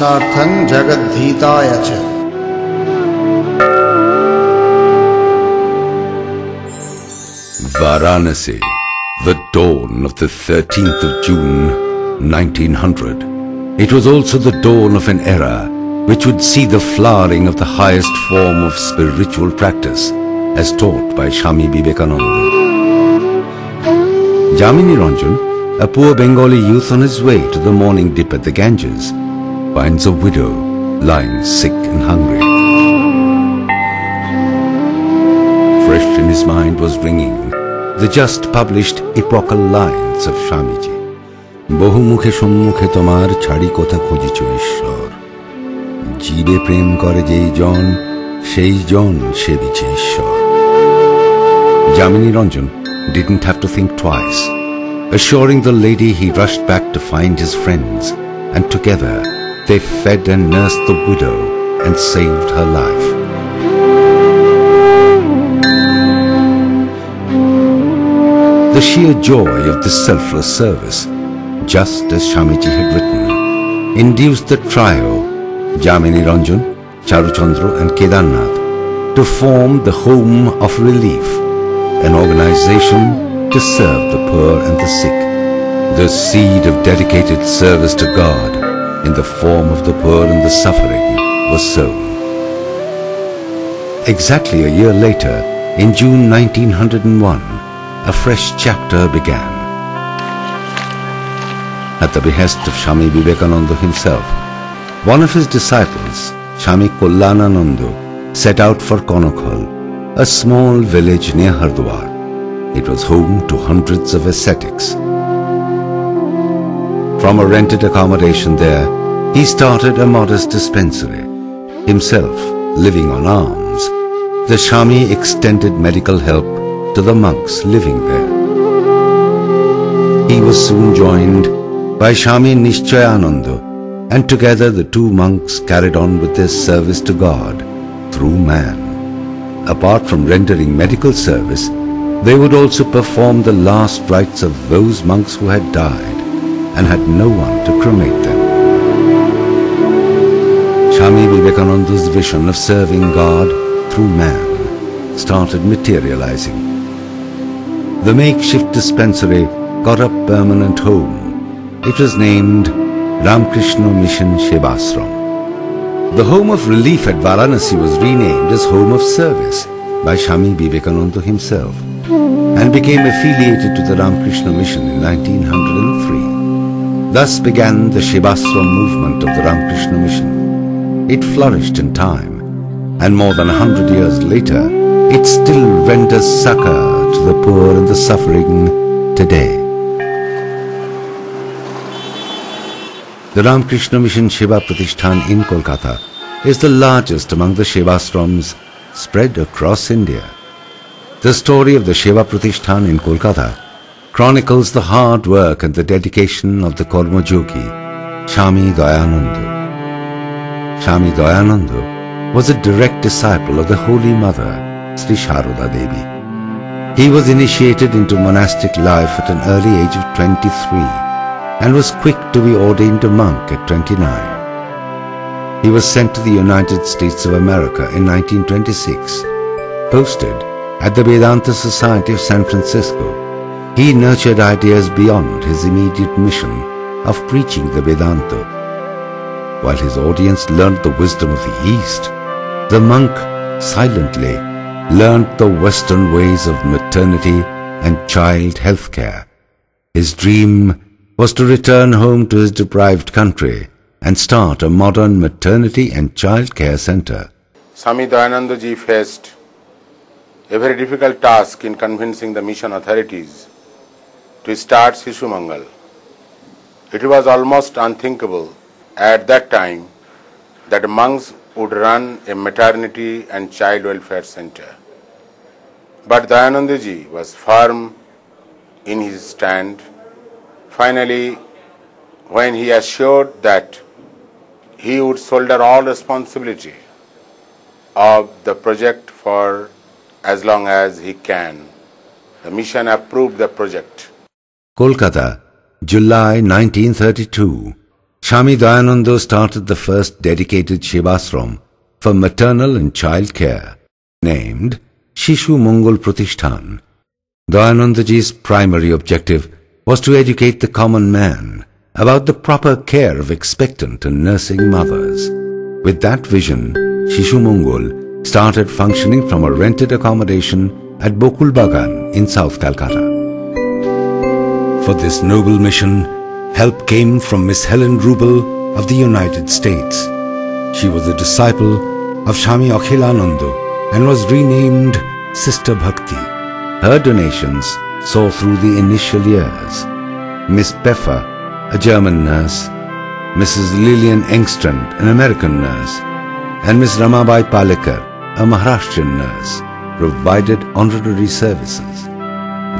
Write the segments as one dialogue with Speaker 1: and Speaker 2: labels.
Speaker 1: मोक्षार्थं जगद्धीताय च
Speaker 2: Varanasi, the dawn of the 13th of June, 1900. It was also the dawn of an era which would see the flowering of the highest form of spiritual practice as taught by Swami Vivekananda. Jamini Ranjan, a poor Bengali youth on his way to the morning dip at the Ganges, finds a widow lying sick and hungry. Fresh in his mind was ringing the just published epochal lines of Shamiji. বহুমুখে সম্মুখে তোমার ছাড়ি কথা খুঁজিছ ঈশ্বর জীবে প্রেম করে যেই জন সেই জন সেবিছে ঈশ্বর Jamini Ranjan didn't have to think twice. Assuring the lady he rushed back to find his friends and together they fed and nursed the widow and saved her life. The sheer joy of this selfless service, just as Swamiji had written, induced the trio, Jamini Ranjan, Charuchandra and Kedarnath, to form the Home of Relief, an organization to serve the poor and the sick. The seed of dedicated service to God in the form of the poor and the suffering was sown. Exactly a year later, in June 1901, a fresh chapter began. At the behest of Swami Vivekananda himself, one of his disciples, Swami Kalyanananda, set out for Kankhal, a small village near Hardwar. It was home to hundreds of ascetics. From a rented accommodation there, he started a modest dispensary. Himself living on alms, the Swami extended medical help to the monks living there. He was soon joined by Swami Nishchayananda and together the two monks carried on with their service to God through man. Apart from rendering medical service, they would also perform the last rites of those monks who had died and had no one to cremate them. Swami Vivekananda's vision of serving God through man started materializing. The makeshift dispensary got a permanent home. It was named Ramakrishna Mission Sevashram. The home of relief at Varanasi was renamed as Home of Service by Swami Vivekananda himself and became affiliated to the Ramakrishna Mission in 1903. Thus began the Sevashram movement of the Ramakrishna Mission. It flourished in time, and more than a hundred years later, it still renders succor to the poor and the suffering today. The Ramakrishna Mission Seva Pratishthan in Kolkata is the largest among the Shiva Sevashrams spread across India. The story of the Seva Pratishthan in Kolkata chronicles the hard work and the dedication of the Karmayogi, Swami Dayananda. Dayananda was a direct disciple of the Holy Mother, Sri Sharada Devi. He was initiated into monastic life at an early age of 23 and was quick to be ordained a monk at 29. He was sent to the United States of America in 1926. Posted at the Vedanta Society of San Francisco, he nurtured ideas beyond his immediate mission of preaching the Vedanta. While his audience learnt the wisdom of the East, the monk silently learnt the Western ways of maternity and child health care. His dream was to return home to his deprived country and start a modern maternity and child care center.
Speaker 3: Swami Dayananda ji faced a very difficult task in convincing the mission authorities to start Shishu Mangal. It was almost unthinkable at that time that monks would run a maternity and child welfare center. But Dayanandaji was firm in his stand. Finally, when he assured that he would shoulder all responsibility of the project for as long as he can, the mission approved the project.
Speaker 2: Kolkata, July 1932. Swami Dayananda started the first dedicated Sevashram for maternal and child care, named Shishu Mangal Pratishthan. Dayanandaji's primary objective was to educate the common man about the proper care of expectant and nursing mothers. With that vision, Shishu Mangal started functioning from a rented accommodation at Bakul Bagan in South Calcutta. For this noble mission, help came from Miss Helen Rubel of the United States. She was a disciple of Swami Akhilananda and was renamed Sister Bhakti. Her donations saw through the initial years. Miss Peffer, a German nurse, Mrs. Lillian Engstrand, an American nurse, and Miss Ramabai Palekar, a Maharashtrian nurse, provided honorary services.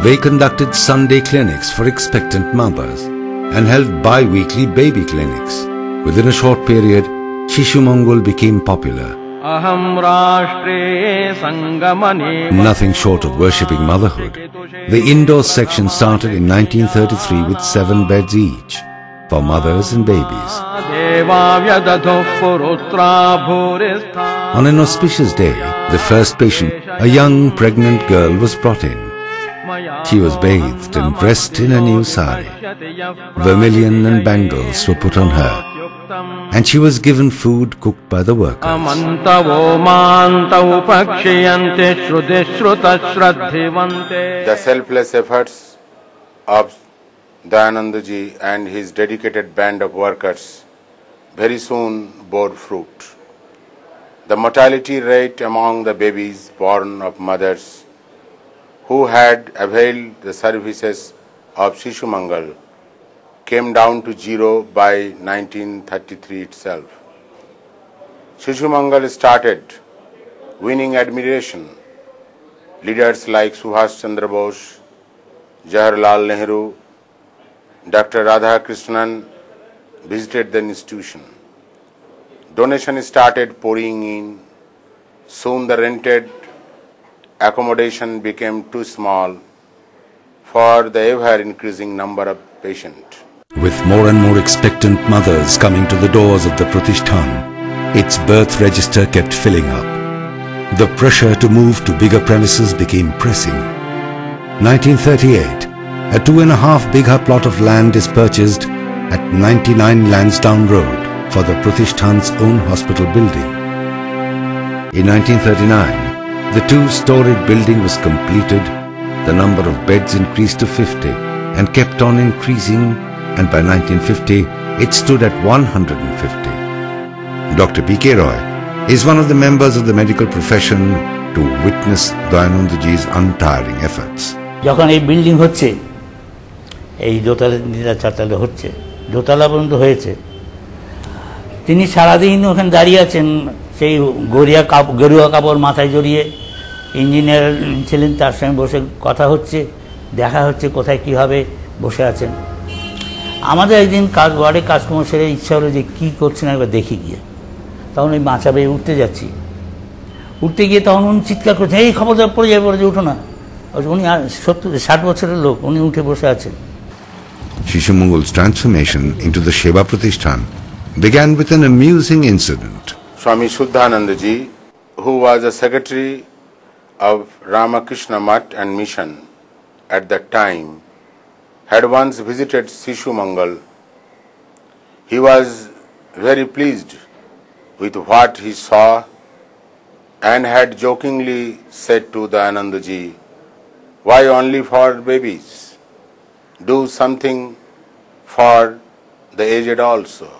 Speaker 2: They conducted Sunday clinics for expectant mothers and held bi-weekly baby clinics. Within a short period, Shishumangal became popular. Nothing short of worshipping motherhood. The indoor section started in 1933 with seven beds each for mothers and babies. On an auspicious day, the first patient, a young pregnant girl, was brought in. She was bathed and dressed in a new sari. Vermilion and bangles were put on her. And she was given food cooked by the workers.
Speaker 3: The selfless efforts of Dayanandaji and his dedicated band of workers very soon bore fruit. The mortality rate among the babies born of mothers who had availed the services of Shishu Mangal came down to zero by 1933 itself. Shishu Mangal started winning admiration. Leaders like Subhash Chandra Bose, Jawaharlal Nehru, Dr. Radha Krishnan visited the institution. Donation started pouring in. Soon the rented accommodation became too small for the ever increasing number of patients.
Speaker 2: With more and more expectant mothers coming to the doors of the Pratishthan, its birth register kept filling up. The pressure to move to bigger premises became pressing. 1938, a two and a half bigha plot of land is purchased at 99 Lansdowne Road for the Pratishthan's own hospital building. In 1939, the two-storied building was completed, the number of beds increased to 50 and kept on increasing and by 1950 it stood at 150. Dr. P.K. Roy is one of the members of the medical profession to witness Dayanandaji's untiring efforts.
Speaker 4: যখন এই building হচ্ছে এই দোতলা তিনতলা চারতলা হচ্ছে দোতলা পর্যন্ত হয়েছে তিনি সারাদিন ওখানে দাঁড়িয়ে আছেন সেই কাপড় গেরুয়া কাপড় মাথায় জড়িয়ে ইঞ্জিনিয়ার ছিলেন, তার সঙ্গে বসে কথা হচ্ছে, দেখা হচ্ছে কোথায় কী হবে, বসে আছেন। আমাদের একদিন কাজ, ওয়ার্ডে কাজকর্ম সেরে ইচ্ছা হলো যে কী করছেন একবার দেখি গিয়ে। তখন ওই মাচা বেয়ে উঠতে যাচ্ছি। উঠতে গিয়ে তখন উনি চিৎকার করছেন, এই খবরদার পড়ে যাবে পড়ে যে উঠো না। উনি সত্তর, ষাট বছরের লোক, উনি উঠে বসে আছেন।
Speaker 2: Mongol's transformation into the Sheva Pratishthan began with an amusing incident.
Speaker 3: Swami Shuddhanandaji, who was a secretary of Ramakrishna Mutt and Mission at that time, had once visited Sishu Mangal. He was very pleased with what he saw and had jokingly said to Dayanandaji, Why only for babies? Do something for the aged also.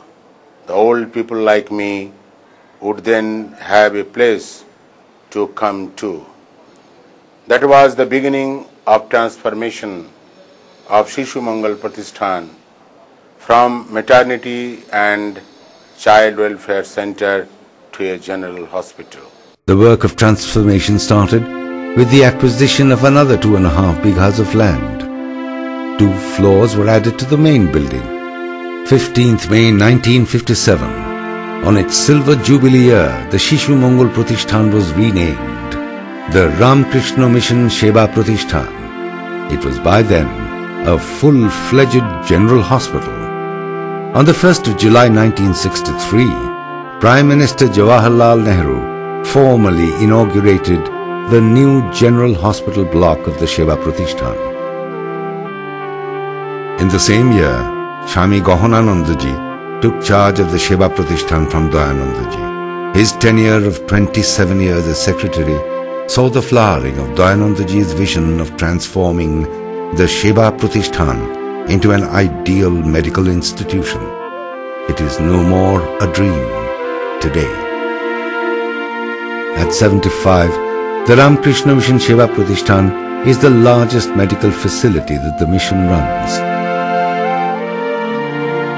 Speaker 3: The old people like me would then have a place to come to. That was the beginning of transformation of Shishu Mangal Pratishthan from maternity and child welfare center to a general hospital.
Speaker 2: The work of transformation started with the acquisition of another two and a half bighas of land. Two floors were added to the main building. 15th May 1957, on its silver jubilee year, the Shishu Mangal Pratishthan was renamed the Ramakrishna Mission Seva Pratishthan. It was by then a full-fledged general hospital. On the 1st of July 1963, Prime Minister Jawaharlal Nehru formally inaugurated the new General Hospital block of the Seva Pratishthan. In the same year, Swami Gahananandaji took charge of the Seva Pratishthan from Dayanandaji. His tenure of 27 years as secretary saw the flowering of Dayanandaji's vision of transforming the Seva Pratishthan into an ideal medical institution. It is no more a dream today. At 75, the Ramakrishna Mission Seva Pratishthan is the largest medical facility that the mission runs.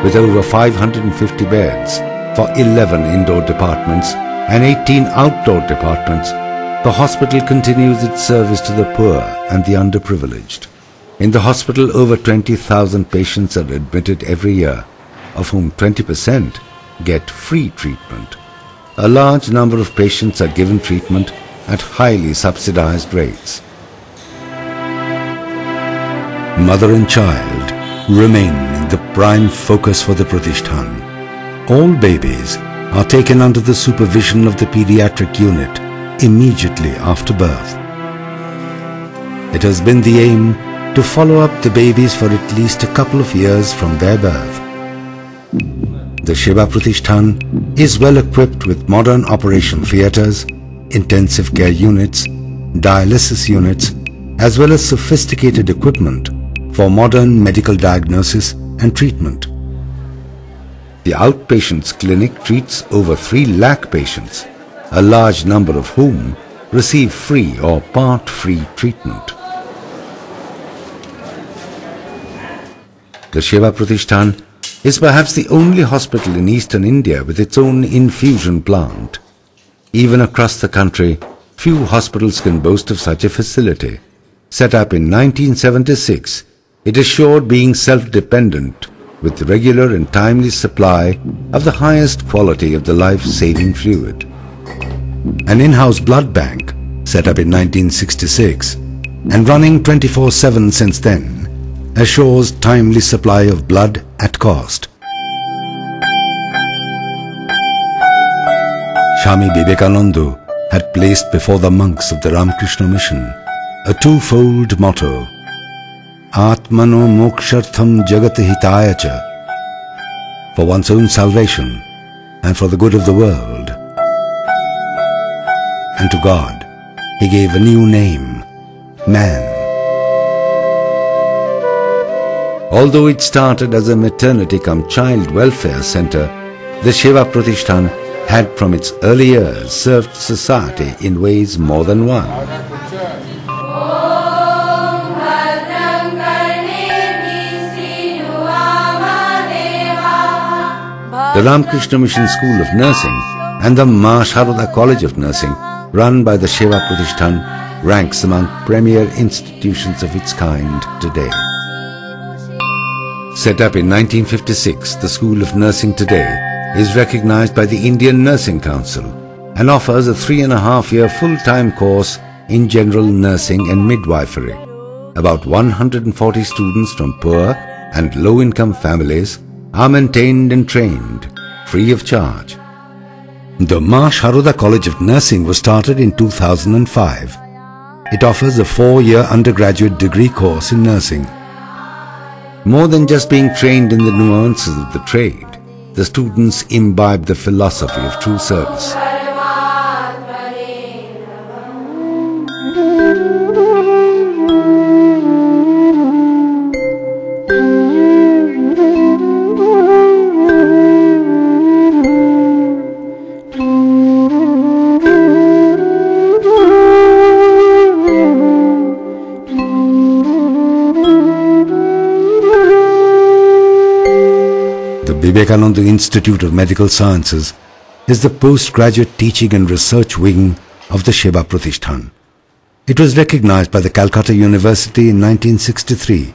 Speaker 2: With over 550 beds for 11 indoor departments and 18 outdoor departments, the hospital continues its service to the poor and the underprivileged. In the hospital, over 20,000 patients are admitted every year, of whom 20% get free treatment. A large number of patients are given treatment at highly subsidized rates. Mother and child remain in the prime focus for the Pratishthan. All babies are taken under the supervision of the pediatric unit immediately after birth. It has been the aim to follow up the babies for at least a couple of years from their birth. The Seva Pratishthan is well equipped with modern operation theatres, intensive care units, dialysis units, as well as sophisticated equipment for modern medical diagnosis and treatment. The outpatients clinic treats over 3 lakh patients a large number of whom receive free or part-free treatment. The Seva Pratishthan is perhaps the only hospital in eastern India with its own infusion plant. Even across the country, few hospitals can boast of such a facility. Set up in 1976, it assured being self-dependent with regular and timely supply of the highest quality of the life-saving fluid. An in-house blood bank, set up in 1966 and running 24-7 since then, assures timely supply of blood at cost. Swami Vivekananda had placed before the monks of the Ramakrishna mission a twofold motto, Atmano Mokshartham Jagati Hitaya for one's own salvation and for the good of the world. And to God, he gave a new name, man. Although it started as a maternity cum child welfare center, the Seva Pratishthan had from its early years served society in ways more than one. The Ramakrishna Mission School of Nursing and the Ma Sharada College of Nursing, run by the Seva Pratishthan, ranks among premier institutions of its kind today. Set up in 1956, the School of Nursing today is recognized by the Indian Nursing Council and offers a three and a half year full-time course in general nursing and midwifery. About 140 students from poor and low-income families are maintained and trained free of charge. The Ma College of Nursing was started in 2005. It offers a four-year undergraduate degree course in nursing. More than just being trained in the nuances of the trade, the students imbibe the philosophy of true service. Vivekananda Institute of Medical Sciences is the postgraduate teaching and research wing of the Seva Pratishthan. It was recognized by the Calcutta University in 1963,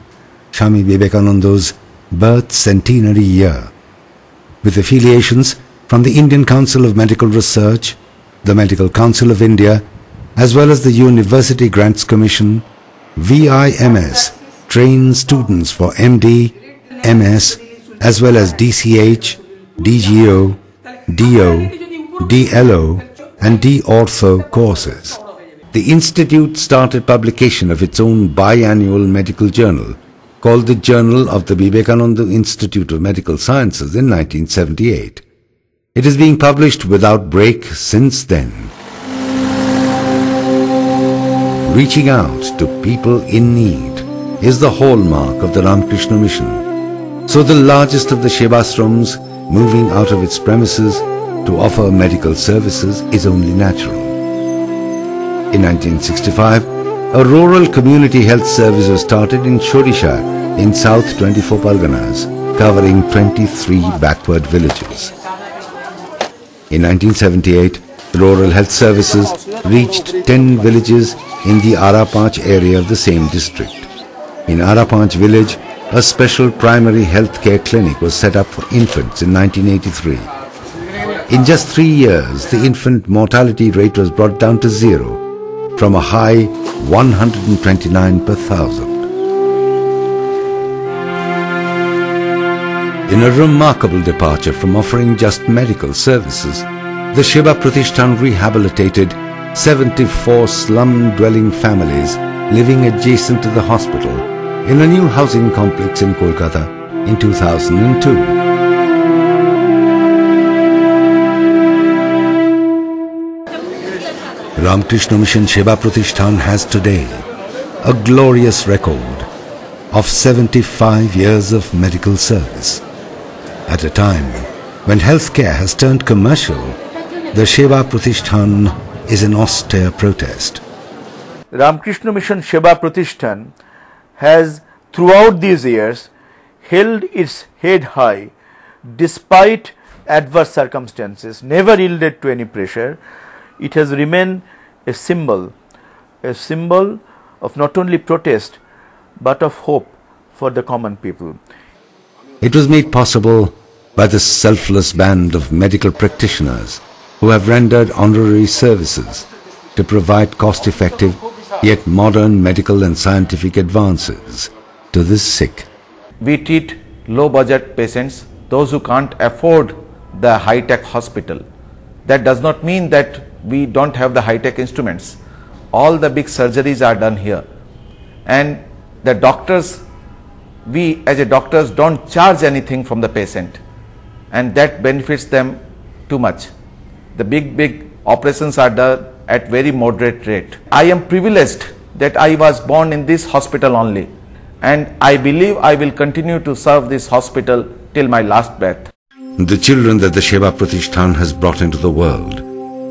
Speaker 2: Swami Vivekananda's birth centenary year, with affiliations from the Indian Council of Medical Research, the Medical Council of India, as well as the University Grants Commission, VIMS trains students for MD, MS, as well as DCH, DGO, DO, DLO and D-Ortho courses. The institute started publication of its own biannual medical journal called the Journal of the Vivekananda Institute of Medical Sciences in 1978. It is being published without break since then. Reaching out to people in need is the hallmark of the Ramakrishna mission. So the largest of the Sevashrams moving out of its premises to offer medical services is only natural. In 1965, a rural community health service was started in Shodisha in South 24 Parganas, covering 23 backward villages. In 1978, rural health services reached 10 villages in the Arapanch area of the same district. In Arapanch village, a special primary health care clinic was set up for infants in 1983. In just three years, the infant mortality rate was brought down to zero, from a high 129 per thousand. In a remarkable departure from offering just medical services, the Seva Pratishthan rehabilitated 74 slum-dwelling families living adjacent to the hospital in a new housing complex in Kolkata in 2002. Ramakrishna Mission Seva Pratishthan has today a glorious record of 75 years of medical service. At a time when healthcare has turned commercial, the Seva Pratishthan is an austere protest.
Speaker 5: Ramakrishna Mission Seva Pratishthan has throughout these years held its head high despite adverse circumstances, never yielded to any pressure. It has remained a symbol, a symbol of not only protest but of hope for the common people.
Speaker 2: It was made possible by the selfless band of medical practitioners who have rendered honorary services to provide cost-effective yet modern medical and scientific advances to the sick.
Speaker 6: we treat low budget patients, those who can't afford the high tech hospital. That does not mean that we don't have the high tech instruments. All the big surgeries are done here. And the doctors, we as a doctors don't charge anything from the patient and that benefits them too much. The big, big operations are done at very moderate rate. I am privileged that I was born in this hospital only and I believe I will continue to serve this hospital till my last breath.
Speaker 2: The children that the Seva Pratishthan has brought into the world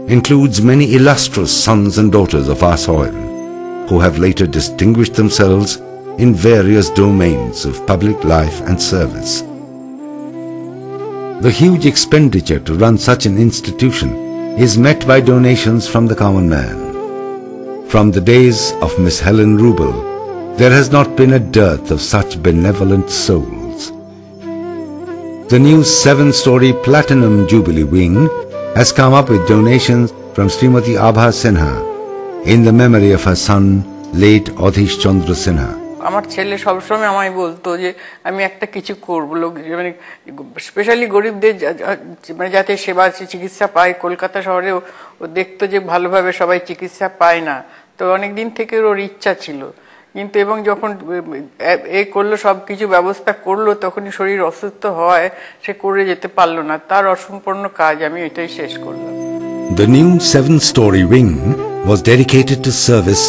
Speaker 2: includes many illustrious sons and daughters of our soil who have later distinguished themselves in various domains of public life and service. The huge expenditure to run such an institution is met by donations from the common man. From the days of Miss Helen Rubel, there has not been a dearth of such benevolent souls. The new seven-story Platinum Jubilee Wing has come up with donations from Srimati Abha Sinha in the memory of her son, late Adhish Chandra Sinha.
Speaker 7: আমার ছেলে সবসময় আমায় বলতো যে, আমি একটা কিছু করব। লোক মানে স্পেশালি গরিবদের মানে যাতে সেবা চিকিৎসা পায়। কলকাতা শহরেও ও দেখতো যে ভালোভাবে সবাই চিকিৎসা পায় না। তো অনেক দিন থেকে ওর ইচ্ছা ছিল। কিন্তু এবং যখন এ করল সব কিছু ব্যবস্থা করল, তখনই শরীর অসুস্থ হয় সে করে যেতে পারল না। তার অসম্পূর্ণ কাজ আমি এটাই শেষ করলাম।
Speaker 2: The new seven-story wing was dedicated to service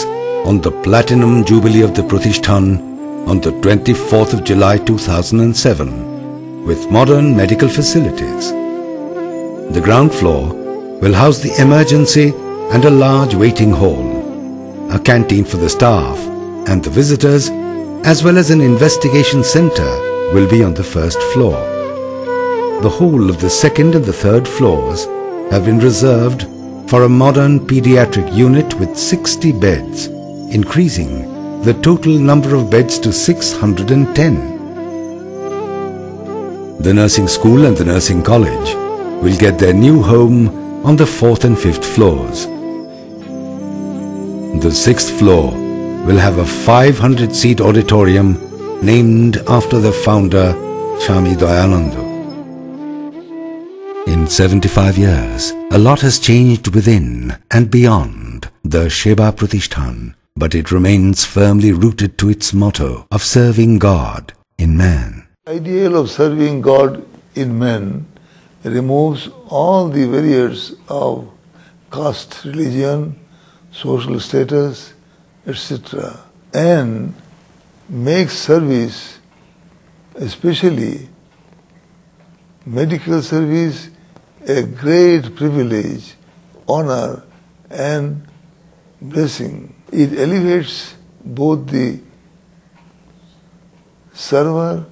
Speaker 2: on the Platinum Jubilee of the Pratishthan on the 24th of July 2007 with modern medical facilities. The ground floor will house the emergency and a large waiting hall, a canteen for the staff and the visitors, as well as an investigation center will be on the first floor. The whole of the second and the third floors have been reserved for a modern pediatric unit with 60 beds, increasing the total number of beds to 610. The nursing school and the nursing college will get their new home on the fourth and fifth floors. The sixth floor will have a 500 seat auditorium named after the founder Swami Dayananda. In 75 years, a lot has changed within and beyond the Seva Pratishthan, but it remains firmly rooted to its motto of serving God in man.
Speaker 8: ideal of serving God in man removes all the barriers of caste, religion, social status, etc., and makes service, especially medical service, a great privilege, honor, and blessing. It elevates both the server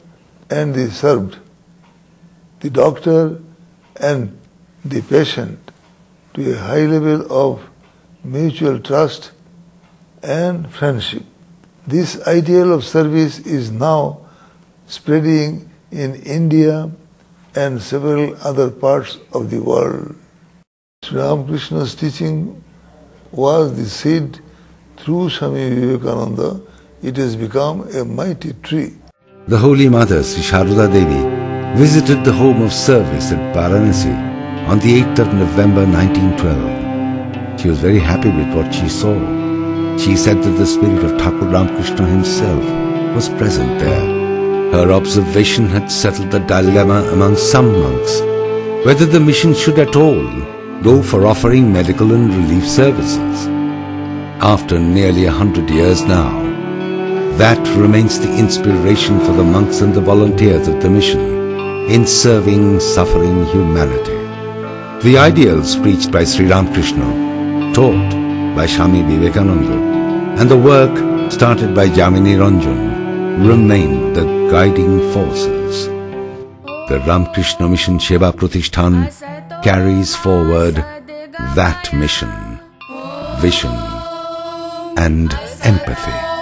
Speaker 8: and the served, the doctor and the patient to a high level of mutual trust and friendship. This ideal of service is now spreading in India and several other parts of the world. Sri Ramakrishna's teaching was the seed through Swami Vivekananda. It has become a mighty tree.
Speaker 2: The Holy Mother Sri Sharada Devi visited the home of service at Varanasi on the 8th of November 1912. She was very happy with what she saw. She said that the spirit of Thakur Ramakrishna himself was present there. Her observation had settled the dilemma among some monks whether the mission should at all go for offering medical and relief services. After nearly a hundred years now, that remains the inspiration for the monks and the volunteers of the mission in serving suffering humanity. The ideals preached by Sri Ramakrishna, taught by Swami Vivekananda, and the work started by Jamini Ranjan remain the guiding forces. The Ramakrishna Mission Seva Pratishthan carries forward that mission, vision, and empathy.